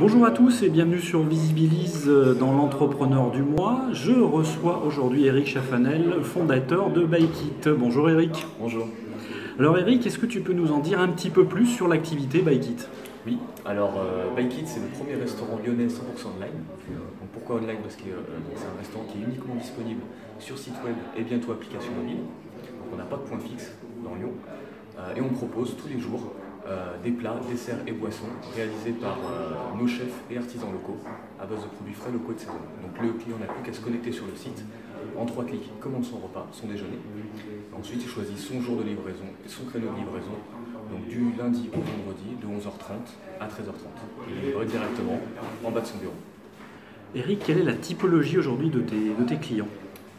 Bonjour à tous et bienvenue sur Visibilise euh, dans l'entrepreneur du mois. Je reçois aujourd'hui Eric Chaffanel, fondateur de Bikit. Bonjour Eric. Bonjour. Alors Eric, est-ce que tu peux nous en dire un petit peu plus sur l'activité Bikit Oui, alors euh, Bikit c'est le premier restaurant lyonnais 100% online. Donc, pourquoi online? Parce que euh, c'est un restaurant qui est uniquement disponible sur site web et bientôt application mobile. Donc on n'a pas de point fixe dans Lyon. Euh, et on propose tous les jours des plats, desserts et boissons réalisés par euh, nos chefs et artisans locaux à base de produits frais locaux de saison. Donc le client n'a plus qu'à se connecter sur le site, en trois clics, il commande son repas, son déjeuner. Ensuite, il choisit son jour de livraison et son créneau de livraison, donc du lundi au vendredi de 11h30 à 13h30. Il est livré directement en bas de son bureau. Eric, quelle est la typologie aujourd'hui de tes, de tes clients?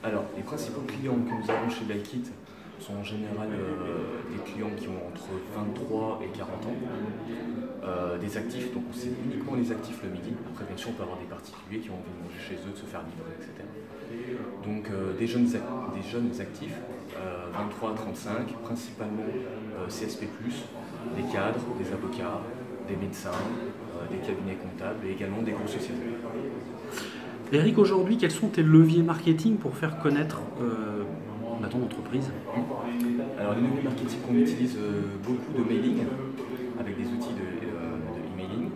Alors, les principaux clients que nous avons chez Bikit sont en général euh, des clients qui ont entre 23 et 40 ans, euh, des actifs, donc c'est uniquement les actifs le midi. Après, bien sûr, on peut avoir des particuliers qui ont envie de manger chez eux, de se faire livrer, etc. Donc, euh, des, jeunes, des jeunes actifs, euh, 23 à 35, principalement CSP, des cadres, des avocats, des médecins, des cabinets comptables et également des grosses sociétés. Eric, aujourd'hui, quels sont tes leviers marketing pour faire connaître euh, bah, ton entreprise Alors, les leviers marketing qu'on utilise euh, beaucoup de mailing avec des outils de, euh, de emailing,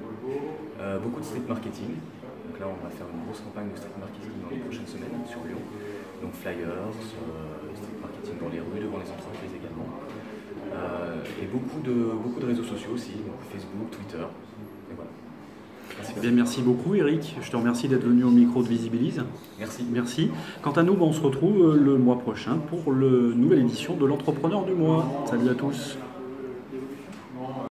euh, beaucoup de street marketing. Donc là, on va faire une grosse campagne de street marketing dans les prochaines semaines sur Lyon. Donc flyers, street marketing dans les rues, devant les entreprises également. Et beaucoup de, beaucoup de réseaux sociaux aussi, donc Facebook, Twitter. Et voilà. Merci. Eh bien, merci beaucoup Eric, je te remercie d'être venu au micro de Visibilise. Merci. Merci. Quant à nous, bah, on se retrouve euh, le mois prochain pour la nouvelle édition de l'entrepreneur du mois. Salut à tous.